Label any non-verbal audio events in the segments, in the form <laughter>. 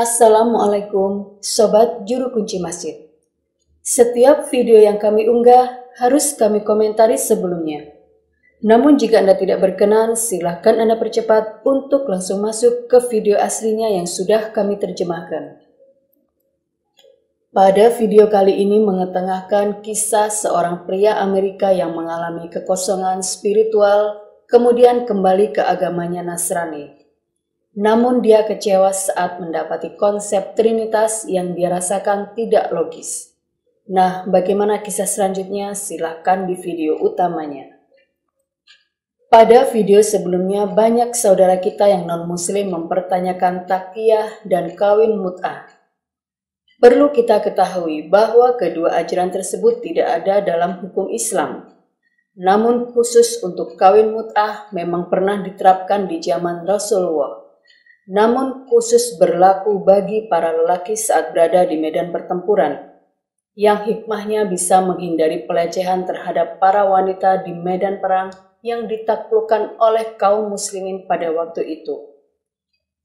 Assalamualaikum Sobat Juru Kunci Masjid. Setiap video yang kami unggah harus kami komentari sebelumnya. Namun jika Anda tidak berkenan, silahkan Anda percepat untuk langsung masuk ke video aslinya yang sudah kami terjemahkan. Pada video kali ini mengetengahkan kisah seorang pria Amerika yang mengalami kekosongan spiritual, kemudian kembali ke agamanya Nasrani. Namun dia kecewa saat mendapati konsep Trinitas yang dia rasakan tidak logis. Nah, bagaimana kisah selanjutnya? Silahkan di video utamanya. Pada video sebelumnya, banyak saudara kita yang non-muslim mempertanyakan takiyah dan kawin mut'ah. Perlu kita ketahui bahwa kedua ajaran tersebut tidak ada dalam hukum Islam. Namun khusus untuk kawin mut'ah memang pernah diterapkan di zaman Rasulullah namun khusus berlaku bagi para lelaki saat berada di medan pertempuran, yang hikmahnya bisa menghindari pelecehan terhadap para wanita di medan perang yang ditaklukkan oleh kaum muslimin pada waktu itu.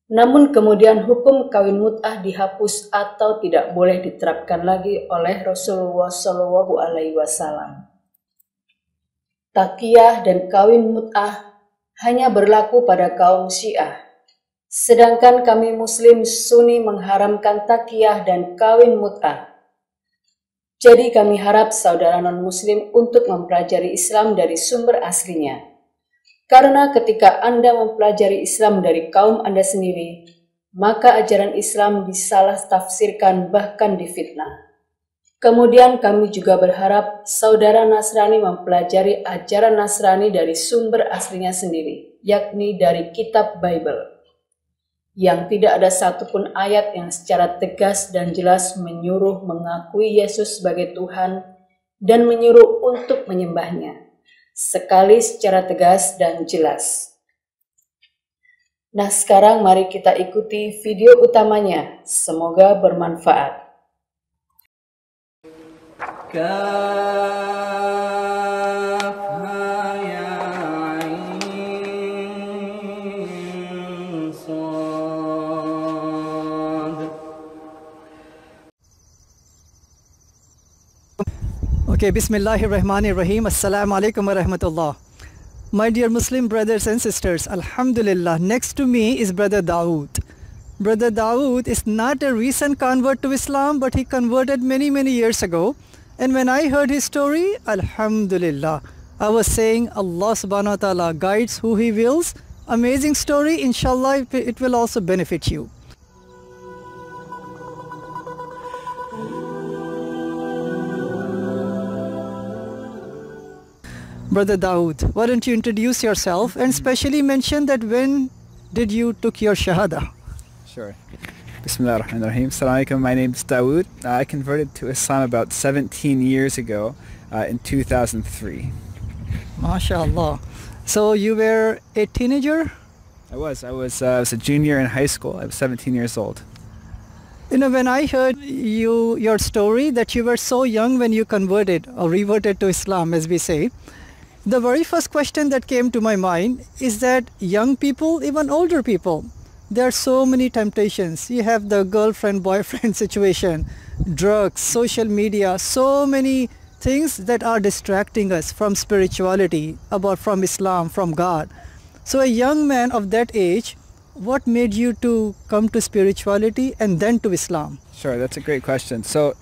Namun kemudian hukum kawin mut'ah dihapus atau tidak boleh diterapkan lagi oleh Rasulullah Shallallahu Alaihi. Takiyah dan kawin mut'ah hanya berlaku pada kaum Syiah Sedangkan kami muslim sunni mengharamkan takiyah dan kawin mut'ah. Jadi kami harap saudara non-muslim untuk mempelajari Islam dari sumber aslinya. Karena ketika Anda mempelajari Islam dari kaum Anda sendiri, maka ajaran Islam disalah tafsirkan bahkan difitnah. Kemudian kami juga berharap saudara Nasrani mempelajari ajaran Nasrani dari sumber aslinya sendiri, yakni dari kitab Bible yang tidak ada satupun ayat yang secara tegas dan jelas menyuruh mengakui Yesus sebagai Tuhan dan menyuruh untuk menyembahnya, sekali secara tegas dan jelas. Nah sekarang mari kita ikuti video utamanya, semoga bermanfaat. Okay, Bismillahir Rahmanir Rahim. Assalamu alaikum wa rahmatullah. My dear Muslim brothers and sisters, Alhamdulillah, next to me is Brother Dawood. Brother Dawood is not a recent convert to Islam, but he converted many, many years ago. And when I heard his story, Alhamdulillah, I was saying Allah subhanahu wa ta'ala guides who he wills. Amazing story, inshallah, it will also benefit you. Brother Dawood, why don't you introduce yourself and especially mention that when did you took your Shahada? Sure. Bismillah ar-Rahman ar-Rahim. Assalamu My name is Dawood. Uh, I converted to Islam about 17 years ago uh, in 2003. MashaAllah. So you were a teenager? I was. I was, uh, I was a junior in high school. I was 17 years old. You know, when I heard you your story that you were so young when you converted or reverted to Islam, as we say, the very first question that came to my mind is that young people, even older people, there are so many temptations. You have the girlfriend boyfriend <laughs> situation, drugs, social media, so many things that are distracting us from spirituality, about from Islam, from God. So a young man of that age, what made you to come to spirituality and then to Islam? Sure, that's a great question. So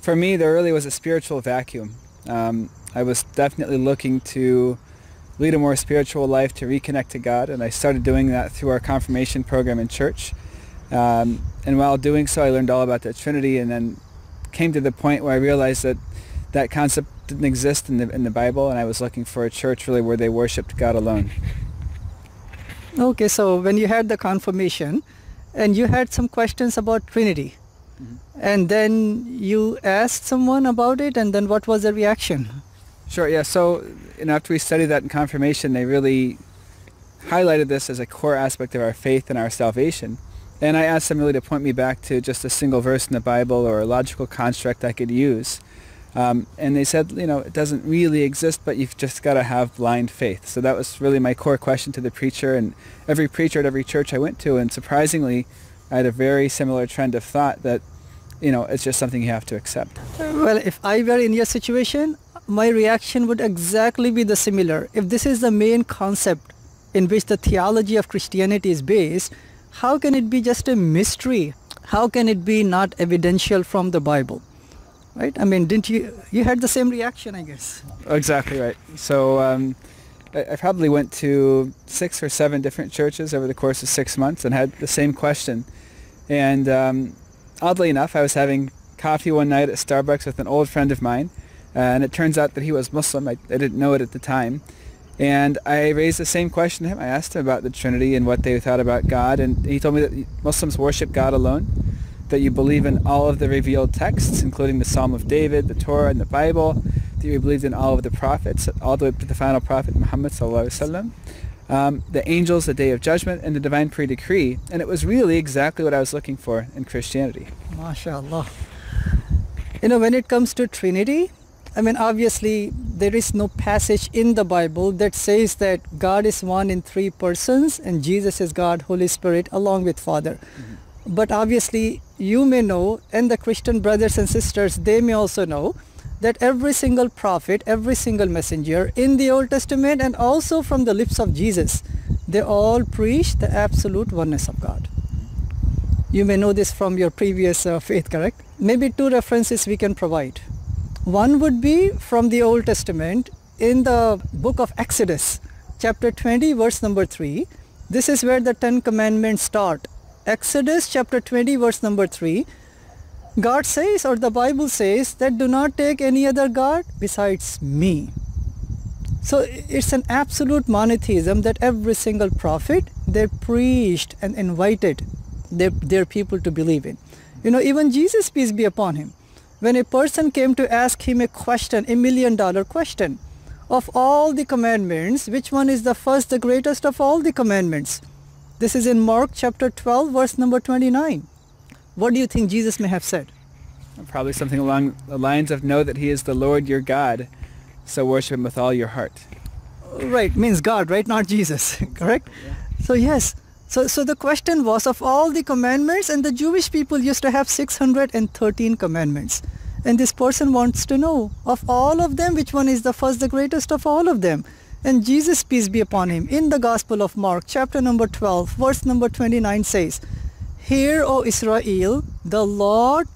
for me, there really was a spiritual vacuum. Um, I was definitely looking to lead a more spiritual life, to reconnect to God, and I started doing that through our confirmation program in church. Um, and while doing so, I learned all about the Trinity, and then came to the point where I realized that that concept didn't exist in the in the Bible, and I was looking for a church really where they worshipped God alone. <laughs> Okay, so when you had the confirmation, and you had some questions about Trinity, mm-hmm. and then you asked someone about it, and then what was the reaction? Sure, yeah. So you know, after we studied that in confirmation, they really highlighted this as a core aspect of our faith and our salvation. And I asked them really to point me back to just a single verse in the Bible or a logical construct I could use. Um, and they said, you know, it doesn't really exist, but you've just got to have blind faith. So that was really my core question to the preacher and every preacher at every church I went to. And surprisingly, I had a very similar trend of thought that, you know, it's just something you have to accept. Well, if I were in your situation, my reaction would exactly be the similar. If this is the main concept in which the theology of Christianity is based, how can it be just a mystery? How can it be not evidential from the Bible? Right? I mean, didn't you, you had the same reaction, I guess. Exactly right. So um, I, I probably went to six or seven different churches over the course of six months and had the same question. And um, oddly enough, I was having coffee one night at Starbucks with an old friend of mine, and it turns out that he was Muslim. I, I didn't know it at the time. And I raised the same question to him. I asked him about the Trinity and what they thought about God, and he told me that Muslims worship God alone, that you believe in all of the revealed texts, including the Psalm of David, the Torah, and the Bible, that you believed in all of the prophets, all the way up to the final prophet Muhammad um, the angels, the day of judgment, and the divine pre-decree. And it was really exactly what I was looking for in Christianity. MashaAllah. You know, when it comes to Trinity, I mean, obviously, there is no passage in the Bible that says that God is one in three persons and Jesus is God, Holy Spirit, along with Father. Mm-hmm. But obviously, you may know, and the Christian brothers and sisters, they may also know that every single prophet, every single messenger in the Old Testament and also from the lips of Jesus, they all preach the absolute oneness of God. You may know this from your previous uh, faith, correct? Maybe two references we can provide. One would be from the Old Testament in the book of Exodus, chapter 20, verse number 3. This is where the Ten Commandments start. Exodus chapter 20, verse number 3. God says, or the Bible says, that do not take any other God besides me. So it's an absolute monotheism that every single prophet, they preached and invited their, their people to believe in. You know, even Jesus, peace be upon him, when a person came to ask him a question, a million dollar question, of all the commandments, which one is the first, the greatest of all the commandments? This is in Mark chapter 12, verse number 29. What do you think Jesus may have said? Probably something along the lines of know that he is the Lord your God, so worship him with all your heart. Right, means God, right? Not Jesus, <laughs> correct? Yeah. So yes, so, so the question was of all the commandments and the Jewish people used to have 613 commandments. And this person wants to know of all of them, which one is the first, the greatest of all of them. And Jesus, peace be upon him, in the Gospel of Mark, chapter number 12, verse number 29 says, Hear, O Israel, the Lord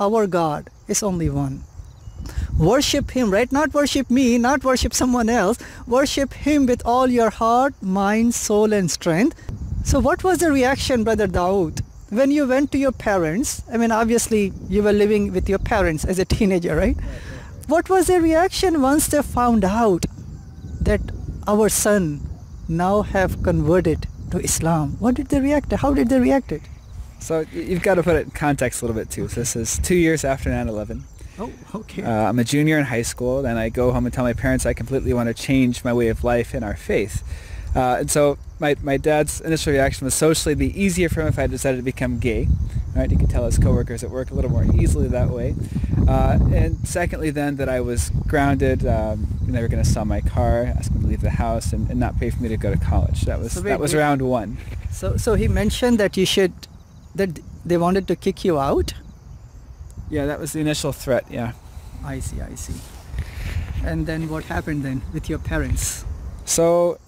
our God is only one. Worship Him, right? Not worship me, not worship someone else. Worship Him with all your heart, mind, soul, and strength. So, what was the reaction, Brother Dawood, when you went to your parents? I mean, obviously, you were living with your parents as a teenager, right? What was their reaction once they found out that our son now have converted to Islam? What did they react? How did they react it? So you've got to put it in context a little bit too. So this is two years after 9/11. Oh, okay. Uh, I'm a junior in high school, and I go home and tell my parents I completely want to change my way of life and our faith. Uh, and so my, my dad's initial reaction was socially be easier for him if I decided to become gay. Right, he could tell his coworkers at work a little more easily that way. Uh, and secondly, then that I was grounded. Um, they were going to sell my car, ask me to leave the house, and, and, not pay for me to go to college. That was so wait, that was wait. round one. So so he mentioned that you should that they wanted to kick you out? Yeah, that was the initial threat, yeah. I see, I see. And then what happened then with your parents? So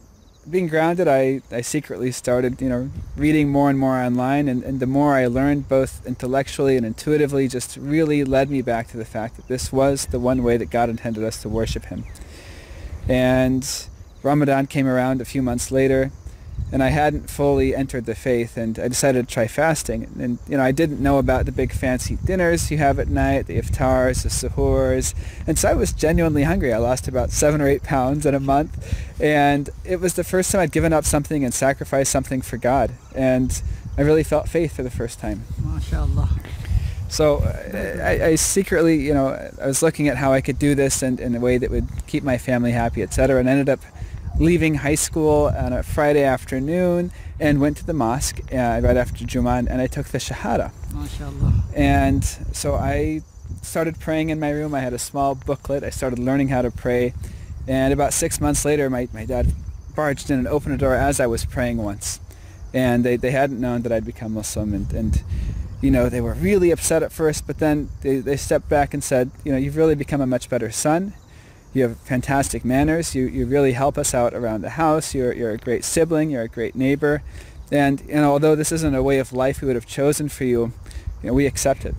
being grounded, I, I secretly started, you know, reading more and more online, and, and the more I learned, both intellectually and intuitively, just really led me back to the fact that this was the one way that God intended us to worship Him. And Ramadan came around a few months later, and I hadn't fully entered the faith, and I decided to try fasting. And you know, I didn't know about the big fancy dinners you have at night, the iftars, the suhoors, and so I was genuinely hungry. I lost about seven or eight pounds in a month, and it was the first time I'd given up something and sacrificed something for God, and I really felt faith for the first time. MashaAllah. So uh, I, I, secretly, you know, I was looking at how I could do this in, in a way that would keep my family happy, etc., and ended up leaving high school on a Friday afternoon and went to the mosque uh, right after Jummah and I took the Shahada. MashaAllah. And so I started praying in my room. I had a small booklet. I started learning how to pray. And about six months later, my, my dad barged in and opened the door as I was praying once. and they, they hadn't known that I'd become Muslim, and, and you know, they were really upset at first, but then they, they stepped back and said, you know, you've really become a much better son. You have fantastic manners. You, you really help us out around the house. You're, you're a great sibling. You're a great neighbor. And, you know, although this isn't a way of life we would have chosen for you, you know, we accept it.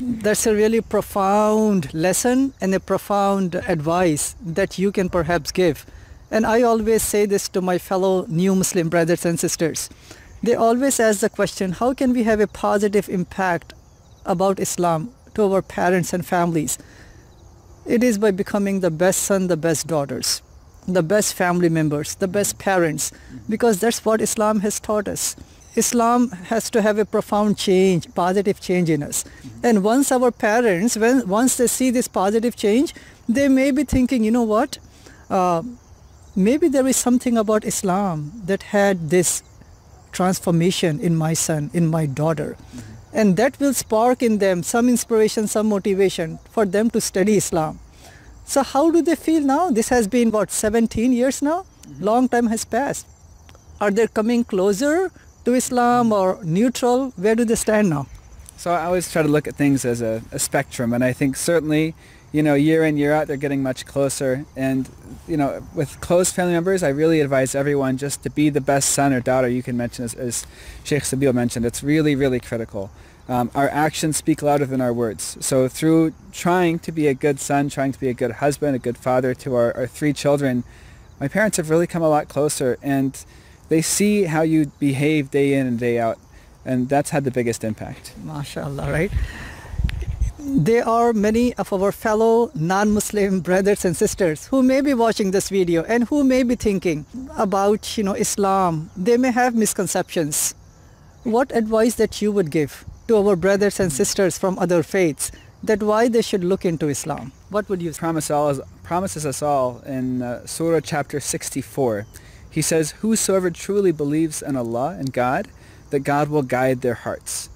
That's a really profound lesson and a profound advice that you can perhaps give. And I always say this to my fellow new Muslim brothers and sisters. They always ask the question, how can we have a positive impact about Islam to our parents and families? It is by becoming the best son, the best daughters, the best family members, the best parents, because that's what Islam has taught us. Islam has to have a profound change, positive change in us. And once our parents, when once they see this positive change, they may be thinking, you know what, uh, maybe there is something about Islam that had this transformation in my son, in my daughter. And that will spark in them some inspiration, some motivation for them to study Islam. So how do they feel now? This has been what 17 years now? Long time has passed. Are they coming closer to Islam or neutral? Where do they stand now? So I always try to look at things as a, a spectrum, and I think certainly, you know, year in year out, they're getting much closer. And you know, with close family members, I really advise everyone just to be the best son or daughter you can mention, as, as Sheikh Sabil mentioned. It's really, really critical. Um, our actions speak louder than our words. So through trying to be a good son, trying to be a good husband, a good father to our, our three children, my parents have really come a lot closer, and they see how you behave day in and day out, and that's had the biggest impact. MashaAllah, right? There are many of our fellow non-Muslim brothers and sisters who may be watching this video and who may be thinking about, you know, Islam. They may have misconceptions. What advice that you would give to our brothers and sisters from other faiths that why they should look into Islam? What would you say? Promise all, promises us all in uh, Surah chapter 64. He says, Whosoever truly believes in Allah and God, that God will guide their hearts.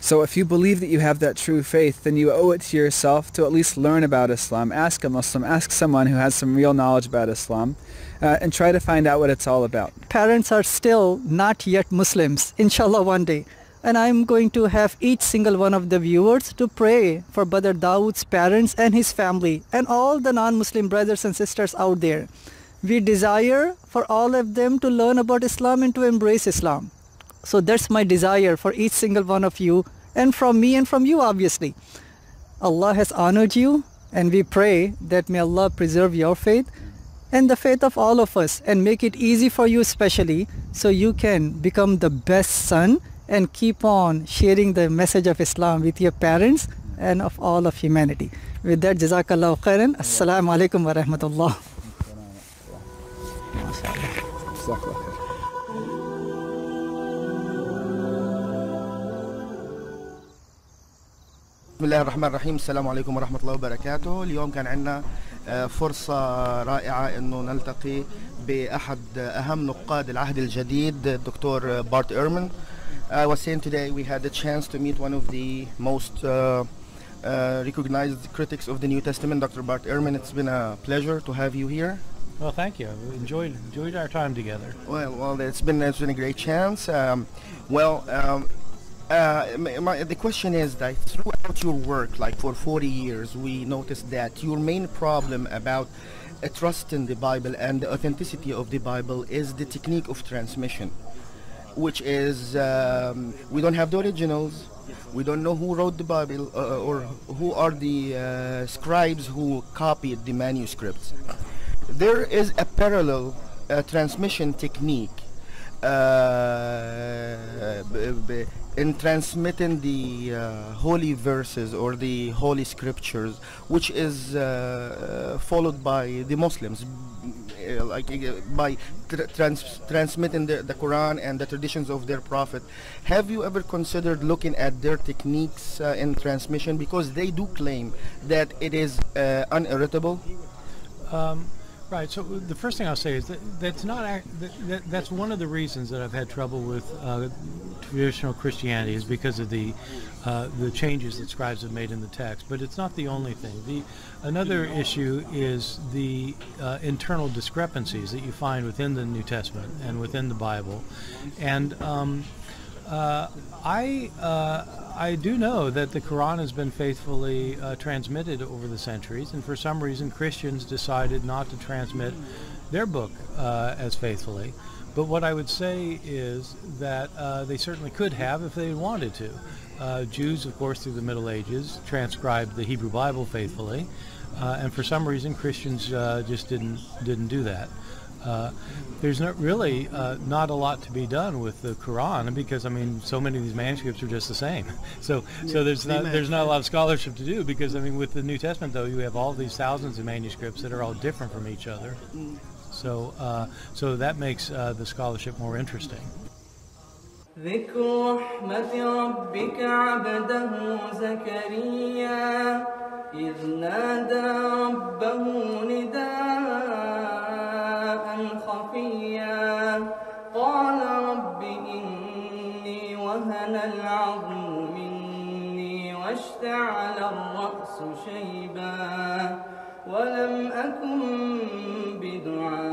So if you believe that you have that true faith, then you owe it to yourself to at least learn about Islam. Ask a Muslim, ask someone who has some real knowledge about Islam, uh, and try to find out what it's all about. Parents are still not yet Muslims, inshallah one day. And I'm going to have each single one of the viewers to pray for Brother Dawood's parents and his family and all the non-Muslim brothers and sisters out there. We desire for all of them to learn about Islam and to embrace Islam. So that's my desire for each single one of you and from me and from you obviously. Allah has honored you and we pray that may Allah preserve your faith and the faith of all of us and make it easy for you especially so you can become the best son and keep on sharing the message of Islam with your parents and of all of humanity. With that, Jazakallah khairan. Assalamu alaikum wa rahmatullah. بسم الله الرحمن الرحيم السلام عليكم ورحمة الله وبركاته اليوم كان عندنا فرصة رائعة انه نلتقي بأحد أهم نقاد العهد الجديد الدكتور بارت إيرمن I was saying today we had the chance to meet one of the most uh, uh, recognized critics of the New Testament, Dr. Bart Ehrman. It's been a pleasure to have you here. Well, thank you. We enjoyed enjoyed our time together. Well, well, it's been it's been a great chance. Um, well, um, uh, my, my, the question is that throughout your work, like for 40 years, we noticed that your main problem about uh, trust in the Bible and the authenticity of the Bible is the technique of transmission, which is um, we don't have the originals, we don't know who wrote the Bible uh, or who are the uh, scribes who copied the manuscripts. There is a parallel uh, transmission technique in transmitting the uh, holy verses or the holy scriptures, which is uh, followed by the Muslims, uh, like uh, by tr- trans- transmitting the, the Quran and the traditions of their prophet. Have you ever considered looking at their techniques uh, in transmission because they do claim that it is uh, unirritable? Um, Right. So the first thing I'll say is that that's not that, that, that's one of the reasons that I've had trouble with uh, traditional Christianity is because of the uh, the changes that scribes have made in the text. But it's not the only thing. The another issue is the uh, internal discrepancies that you find within the New Testament and within the Bible, and um, uh, I uh, I do know that the Quran has been faithfully uh, transmitted over the centuries, and for some reason Christians decided not to transmit their book uh, as faithfully. But what I would say is that uh, they certainly could have if they wanted to. Jews, of course, through the Middle Ages, transcribed the Hebrew Bible faithfully, and for some reason Christians just didn't didn't do that. Uh, there's not really uh, not a lot to be done with the Quran because I mean so many of these manuscripts are just the same. <laughs> So so there's not Amen. there's not a lot of scholarship to do because I mean with the New Testament though you have all these thousands of manuscripts that are all different from each other. So uh, so that makes uh, the scholarship more interesting. ذكر رحمة ربك عبده زكريا إذ نادى ربه نداء خفيا قال رب إني وهن العظم مني واشتعل الرأس شيبا. ولم أكن بدعائك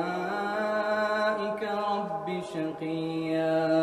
رب شقيا.